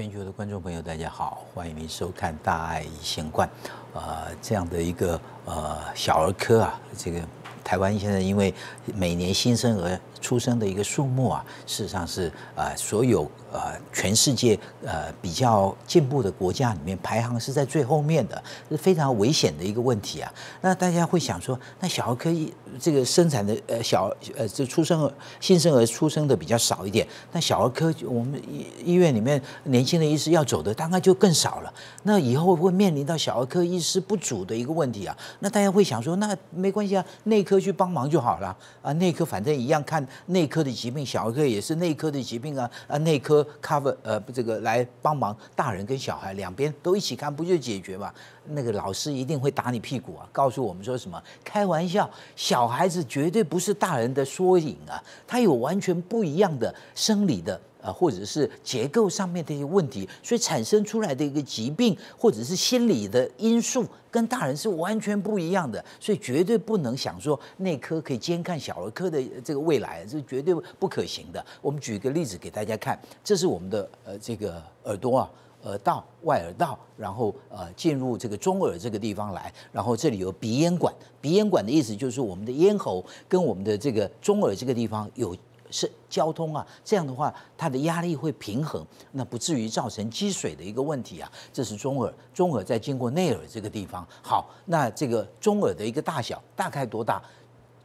全球的观众朋友，大家好，欢迎您收看《大爱一线冠》。呃，这样的一个呃小儿科啊，这个台湾现在因为每年新生儿出生的一个数目啊，事实上是呃所有呃全世界呃比较进步的国家里面排行是在最后面的，是非常危险的一个问题啊。那大家会想说，那小儿科医这个生产的呃小呃这出生新生儿出生的比较少一点，那小儿科我们医医院里面年轻的医师要走的大概就更少了。那以后会面临到小儿科医师不足的一个问题啊。那大家会想说，那没关系啊，内科去帮忙就好了啊。内科反正一样看内科的疾病，小儿科也是内科的疾病啊啊，内科 cover 呃这个来帮忙大人跟小孩两边都一起看，不就解决嘛？那个老师一定会打你屁股啊，告诉我们说什么？开玩笑，小孩子绝对不是大人的缩影啊，他有完全不一样的生理的呃或者是结构上面的一些问题，所以产生出来的一个疾病或者是心理的因素，跟大人是完全不一样的，所以绝对不能想说内科可以兼看小儿科的这个未来，是绝对不可行的。我们举一个例子给大家看，这是我们的呃这个耳朵啊。耳道、外耳道，然后呃进入这个中耳这个地方来，然后这里有鼻咽管。鼻咽管的意思就是我们的咽喉跟我们的这个中耳这个地方有是交通啊，这样的话它的压力会平衡，那不至于造成积水的一个问题啊。这是中耳，中耳在经过内耳这个地方。好，那这个中耳的一个大小大概多大？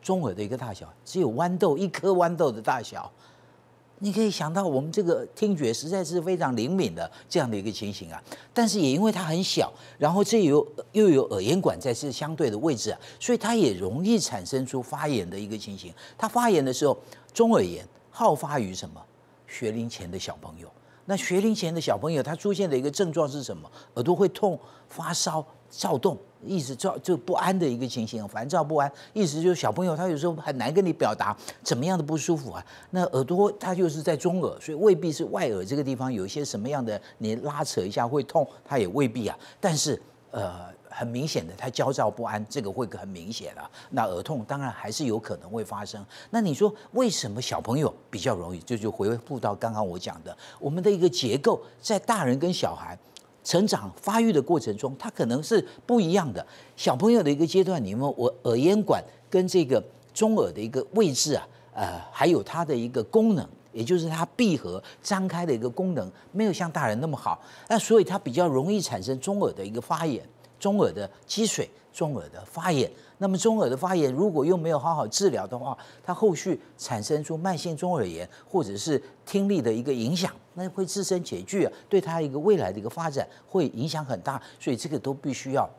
中耳的一个大小只有豌豆一颗豌豆的大小。你可以想到，我们这个听觉实在是非常灵敏的这样的一个情形啊。但是也因为它很小，然后这有又有耳咽管在是相对的位置啊，所以它也容易产生出发炎的一个情形。它发炎的时候，中耳炎好发于什么？学龄前的小朋友。那学龄前的小朋友，他出现的一个症状是什么？耳朵会痛、发烧、躁动。意思躁就不安的一个情形，烦躁不安，意思就是小朋友他有时候很难跟你表达怎么样的不舒服啊。那耳朵他就是在中耳，所以未必是外耳这个地方有一些什么样的，你拉扯一下会痛，他也未必啊。但是呃，很明显的，他焦躁不安，这个会很明显啊。那耳痛当然还是有可能会发生。那你说为什么小朋友比较容易？就就回复到刚刚我讲的，我们的一个结构在大人跟小孩。成长发育的过程中，它可能是不一样的。小朋友的一个阶段，你们我耳咽管跟这个中耳的一个位置啊，呃，还有它的一个功能，也就是它闭合张开的一个功能，没有像大人那么好。那所以它比较容易产生中耳的一个发炎，中耳的积水，中耳的发炎。那么中耳的发炎，如果又没有好好治疗的话，它后续产生出慢性中耳炎，或者是听力的一个影响，那会自身拮据啊，对它一个未来的一个发展会影响很大，所以这个都必须要。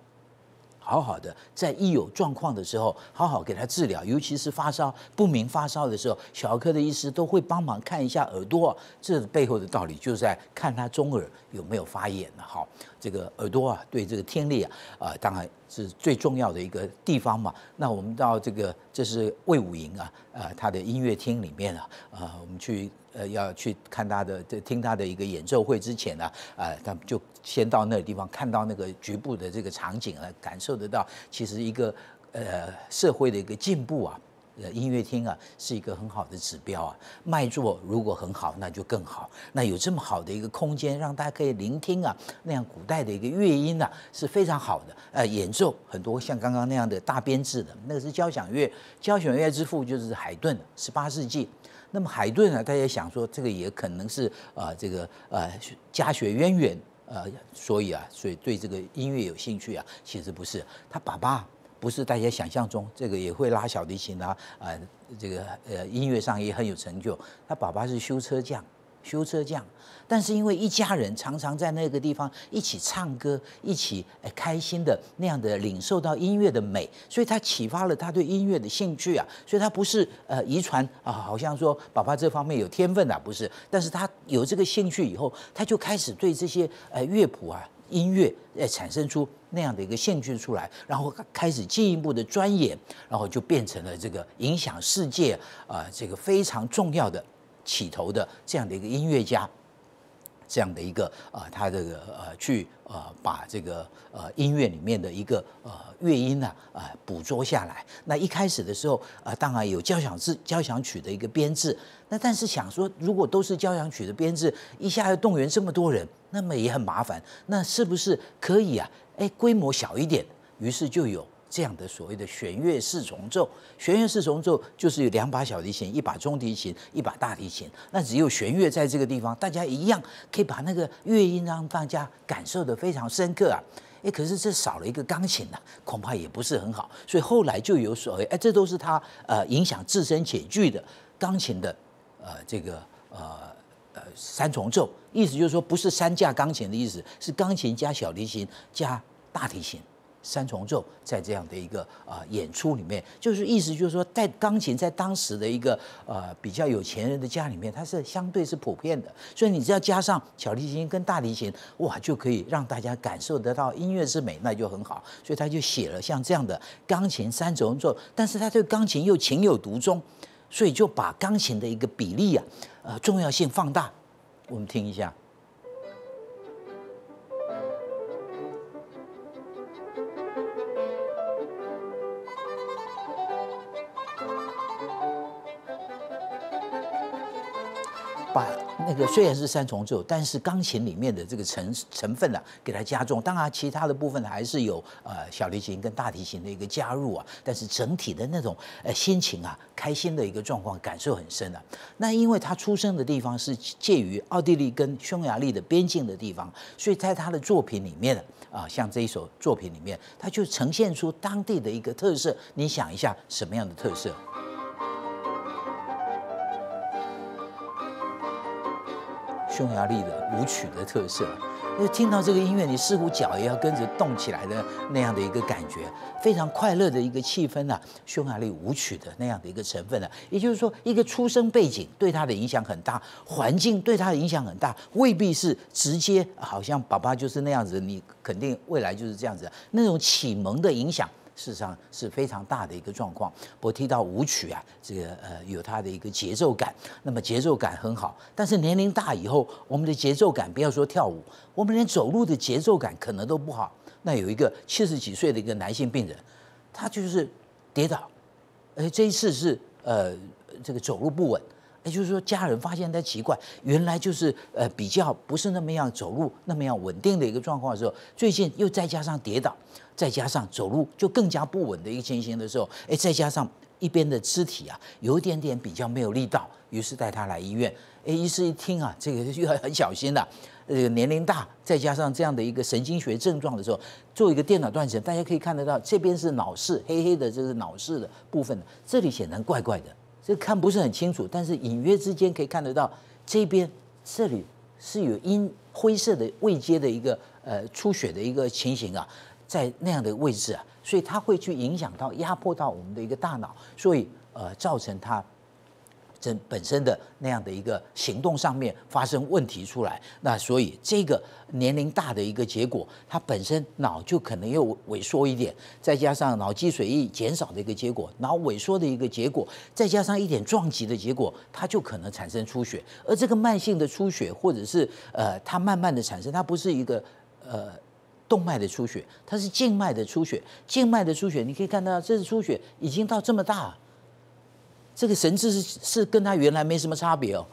好好的，在一有状况的时候，好好给他治疗，尤其是发烧不明发烧的时候，小儿科的医师都会帮忙看一下耳朵。这背后的道理就是在看他中耳有没有发炎了。好，这个耳朵啊，对这个听力啊，啊，当然是最重要的一个地方嘛。那我们到这个，这是魏武营啊，呃，他的音乐厅里面啊，啊，我们去。呃，要去看他的，这听他的一个演奏会之前呢，呃，他们就先到那个地方，看到那个局部的这个场景啊，感受得到，其实一个呃社会的一个进步啊，呃，音乐厅啊是一个很好的指标啊。卖座如果很好，那就更好。那有这么好的一个空间，让大家可以聆听啊，那样古代的一个乐音啊是非常好的。呃，演奏很多像刚刚那样的大编制的，那个是交响乐，交响乐之父就是海顿，十八世纪。那么海顿呢？大家想说，这个也可能是啊，这个呃家学渊源，呃，所以啊，所以对这个音乐有兴趣啊。其实不是，他爸爸不是大家想象中这个也会拉小提琴啊，呃，这个呃音乐上也很有成就。他爸爸是修车匠。修车匠，但是因为一家人常常在那个地方一起唱歌，一起开心的那样的领受到音乐的美，所以他启发了他对音乐的兴趣啊。所以他不是呃遗传啊，好像说爸爸这方面有天分啊，不是。但是他有这个兴趣以后，他就开始对这些呃乐谱啊、音乐呃产生出那样的一个兴趣出来，然后开始进一步的钻研，然后就变成了这个影响世界啊这个非常重要的。起头的这样的一个音乐家，这样的一个呃，他这个呃去呃把这个呃音乐里面的一个呃乐音呢啊捕捉下来。那一开始的时候啊，当然有交响制交响曲的一个编制。那但是想说，如果都是交响曲的编制，一下要动员这么多人，那么也很麻烦。那是不是可以啊？哎，规模小一点。于是就有。这样的所谓的弦乐四重奏，弦乐四重奏就是有两把小提琴、一把中提琴、一把大提琴。那只有弦乐在这个地方，大家一样可以把那个乐音让大家感受的非常深刻啊。哎，可是这少了一个钢琴呐，恐怕也不是很好。所以后来就有所谓，哎，这都是他呃影响自身且具的钢琴的呃这个呃呃三重奏，意思就是说不是三架钢琴的意思，是钢琴加小提琴加大提琴。三重奏在这样的一个呃演出里面，就是意思就是说，在钢琴在当时的一个呃比较有钱人的家里面，它是相对是普遍的。所以你只要加上小提琴跟大提琴，哇，就可以让大家感受得到音乐之美，那就很好。所以他就写了像这样的钢琴三重奏，但是他对钢琴又情有独钟，所以就把钢琴的一个比例啊，呃重要性放大。我们听一下。把那个虽然是三重奏，但是钢琴里面的这个成成分啊，给它加重。当然，其他的部分还是有呃小提琴跟大提琴的一个加入啊。但是整体的那种呃心情啊，开心的一个状况，感受很深啊。那因为他出生的地方是介于奥地利跟匈牙利的边境的地方，所以在他的作品里面啊，像这一首作品里面，他就呈现出当地的一个特色。你想一下，什么样的特色？匈牙利的舞曲的特色，那听到这个音乐，你似乎脚也要跟着动起来的那样的一个感觉，非常快乐的一个气氛啊！匈牙利舞曲的那样的一个成分啊，也就是说，一个出生背景对他的影响很大，环境对他的影响很大，未必是直接，好像爸爸就是那样子，你肯定未来就是这样子，那种启蒙的影响。事实上是非常大的一个状况。我提到舞曲啊，这个呃有它的一个节奏感，那么节奏感很好。但是年龄大以后，我们的节奏感不要说跳舞，我们连走路的节奏感可能都不好。那有一个七十几岁的一个男性病人，他就是跌倒，哎，这一次是呃这个走路不稳。也就是说，家人发现他奇怪，原来就是呃比较不是那么样走路那么样稳定的一个状况的时候，最近又再加上跌倒，再加上走路就更加不稳的一个情形的时候，哎，再加上一边的肢体啊有一点点比较没有力道，于是带他来医院。哎，医师一听啊，这个又要很小心了，呃，年龄大，再加上这样的一个神经学症状的时候，做一个电脑断层，大家可以看得到，这边是脑室黑黑的，这是脑室的部分，这里显然怪怪的。这看不是很清楚，但是隐约之间可以看得到，这边这里是有阴灰色的未接的一个呃出血的一个情形啊，在那样的位置啊，所以它会去影响到压迫到我们的一个大脑，所以呃造成它。本身的那样的一个行动上面发生问题出来，那所以这个年龄大的一个结果，它本身脑就可能又萎缩一点，再加上脑积水液减少的一个结果，脑萎缩的一个结果，再加上一点撞击的结果，它就可能产生出血。而这个慢性的出血，或者是呃它慢慢的产生，它不是一个呃动脉的出血，它是静脉的出血。静脉的出血，你可以看到这次出血已经到这么大。这个神志是是跟他原来没什么差别哦，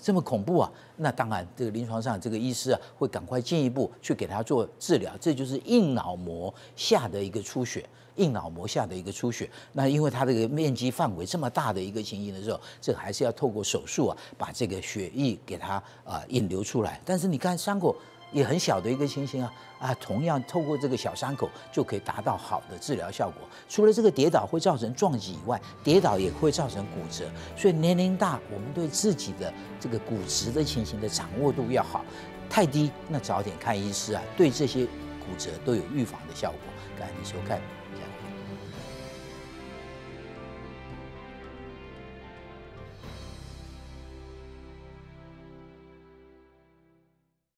这么恐怖啊！那当然，这个临床上这个医师啊，会赶快进一步去给他做治疗。这就是硬脑膜下的一个出血，硬脑膜下的一个出血。那因为他这个面积范围这么大的一个情形的时候，这还是要透过手术啊，把这个血液给他啊引流出来。但是你看伤口。也很小的一个情形啊啊，同样透过这个小伤口就可以达到好的治疗效果。除了这个跌倒会造成撞击以外，跌倒也会造成骨折。所以年龄大，我们对自己的这个骨质的情形的掌握度要好。太低，那早点看医师啊，对这些骨折都有预防的效果。感谢你收看，